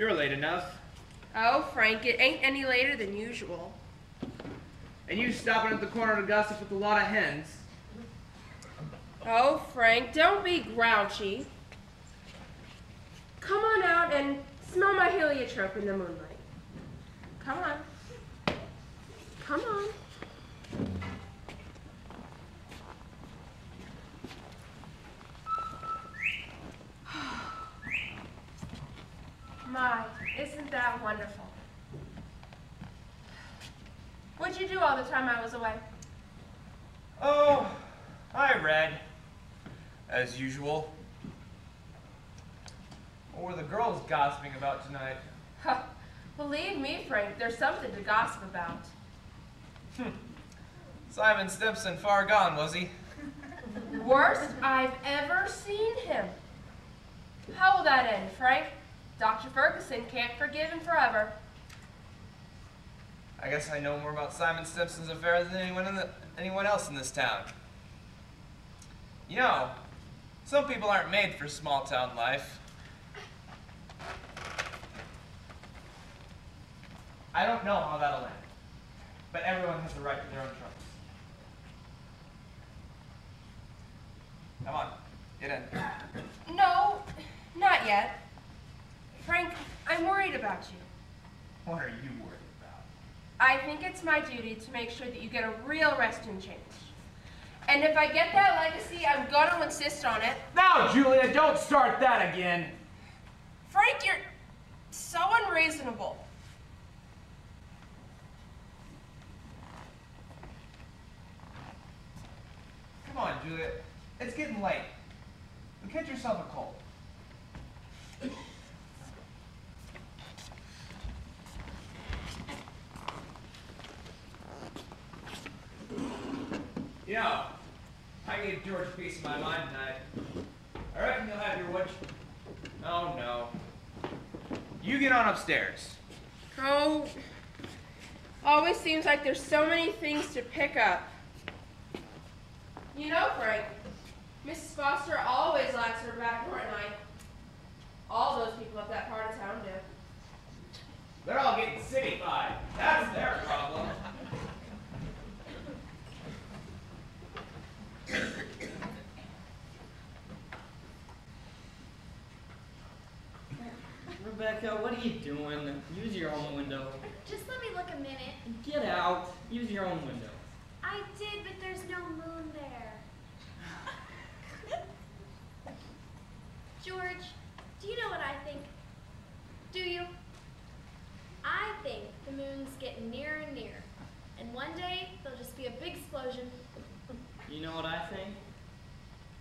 You're late enough. Oh, Frank, it ain't any later than usual. And you stopping at the corner to gossip with a lot of hens. Oh, Frank, don't be grouchy. Come on out and smell my heliotrope in the moonlight. Come on. Come on. My, isn't that wonderful? What'd you do all the time I was away? Oh, I read. As usual. What were the girls gossiping about tonight? Huh. Believe me, Frank, there's something to gossip about. Hmm. Simon Stimson far gone, was he? Worst I've ever seen him. How will that end, Frank? Dr. Ferguson can't forgive him forever. I guess I know more about Simon Stimson's affair than anyone, in the, anyone else in this town. You know, some people aren't made for small town life. I don't know how that'll end, but everyone has the right to their own troubles. Come on, get in. No, not yet. Frank, I'm worried about you. What are you worried about? I think it's my duty to make sure that you get a real rest and change. And if I get that legacy, I'm gonna insist on it. Now, Julia, don't start that again. Frank, you're so unreasonable. Come on, Julia. It's getting late. You'll catch yourself a cold. You know, I gave George a piece of my mind tonight. I reckon you'll have your wish. Oh no. You get on upstairs. Oh, always seems like there's so many things to pick up. You know, Frank, Mrs. Foster always locks her back door at night. All those people up that part of town do. They're all getting cityfied. That's their problem. Rebecca, what are you doing? Use your own window. Just let me look a minute. Get out. Use your own window. I did, but there's no moon there. George, do you know what I think? Do you? I think the moon's getting nearer and nearer. And one day, there'll just be a big explosion. You know what I think?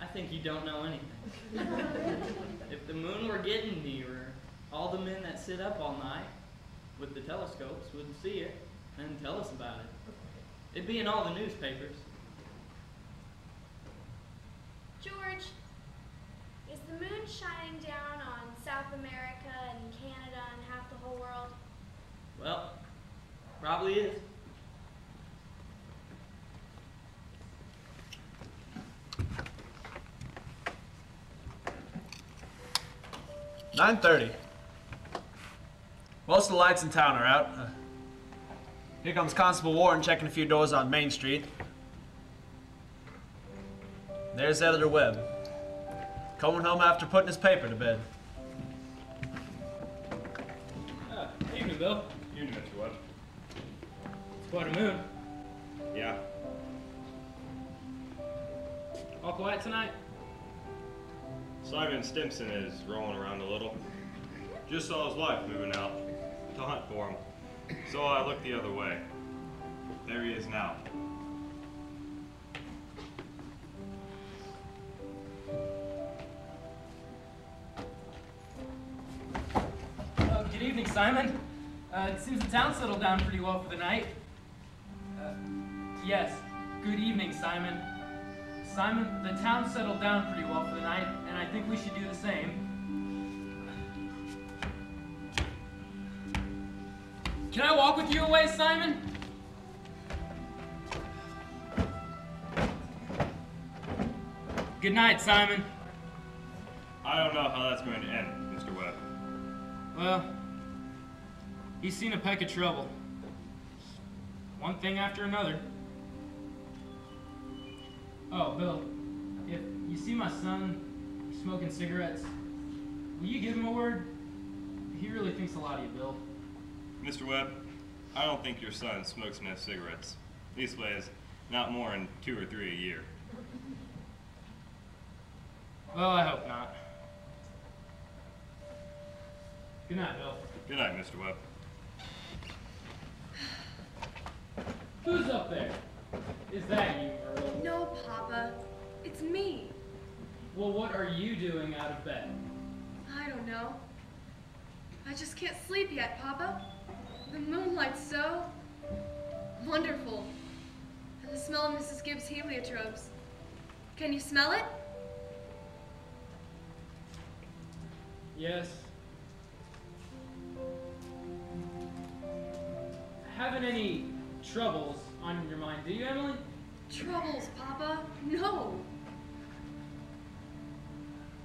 I think you don't know anything. if the moon were getting nearer, all the men that sit up all night with the telescopes wouldn't see it and tell us about it. It'd be in all the newspapers. George, is the moon shining down on South America and Canada and half the whole world? Well, probably is. Nine thirty. Most of the lights in town are out. Uh, here comes Constable Warren checking a few doors on Main Street. There's Editor Webb. Coming home after putting his paper to bed. Uh, evening, Bill. Evening, Mr. Webb. It's quite a moon. Yeah. All quiet tonight? Simon Stimson is rolling around a little. Just saw his wife moving out to hunt for him. So I looked the other way. There he is now. Uh, good evening, Simon. Uh, it seems the town settled down pretty well for the night. Uh, yes, good evening, Simon. Simon, the town settled down pretty well for the night, and I think we should do the same. Can I walk with you away, Simon? Good night, Simon. I don't know how that's going to end, Mr. Webb. Well, He's seen a peck of trouble. One thing after another. Oh, Bill, if you see my son smoking cigarettes, will you give him a word? He really thinks a lot of you, Bill. Mr. Webb, I don't think your son smokes enough cigarettes. Leastways, not more than two or three a year. Well, I hope not. Good night, Bill. Good night, Mr. Webb. Who's up there? Is that you, Earl? No, Papa. It's me. Well, what are you doing out of bed? I don't know. I just can't sleep yet, Papa. The moonlight's so wonderful. And the smell of Mrs. Gibbs' heliotropes. Can you smell it? Yes. Having any troubles on your mind, do you, Emily? Troubles, Papa? No.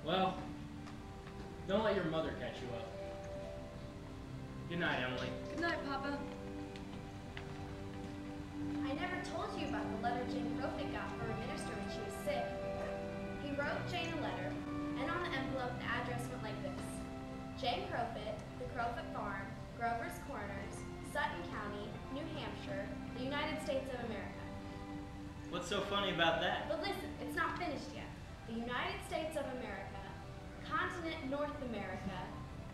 Well, don't let your mother catch you up. Good night, Emily. Good night, Papa. I never told you about the letter Jane Crofut got for her minister when she was sick. He wrote Jane a letter, and on the envelope the address went like this. Jane Crofut, the Crofut Farm, Grover's Corners, Sutton County, New Hampshire, the United States of America. What's so funny about that? But listen, it's not finished yet. The United States of America, continent North America,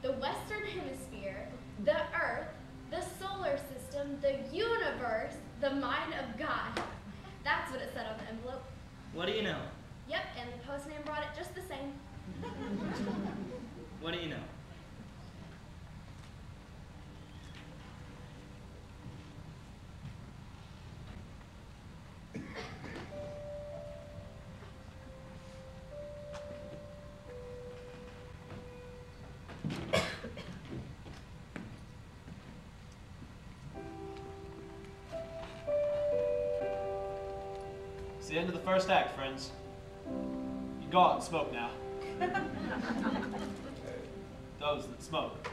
the Western Hemisphere, the Earth, the solar system, the universe, the mind of God. That's what it said on the envelope. What do you know? Yep, and the postman brought it just the same. What do you know? It's the end of the first act, friends. You go out and smoke now. Those that smoke.